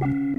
you